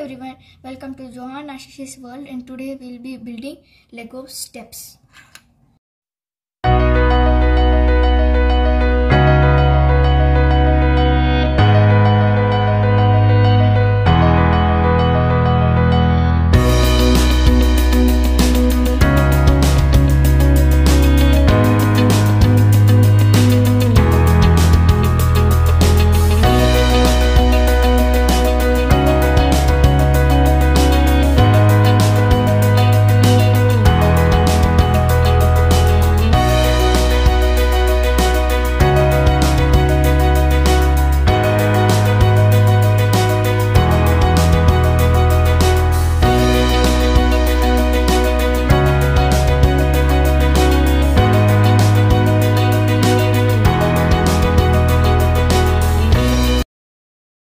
everyone, welcome to Johan Ashish's world and today we'll be building Lego steps.